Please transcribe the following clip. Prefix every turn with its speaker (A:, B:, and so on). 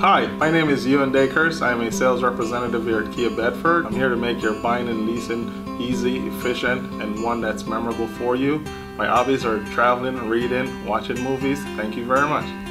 A: Hi, my name is Ewan Dacres. I am a sales representative here at Kia Bedford. I'm here to make your buying and leasing easy, efficient, and one that's memorable for you. My hobbies are traveling, reading, watching movies. Thank you very much.